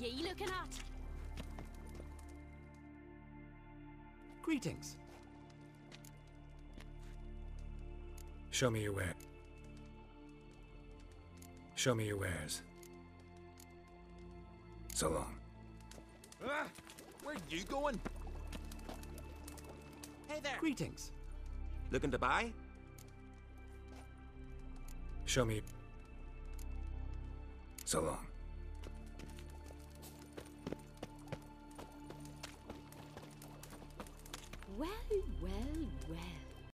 looking at? Greetings. Show me your ware. Show me your wares. So long. Ah, where you going? Hey there. Greetings. Looking to buy? Show me. So long. Well, well.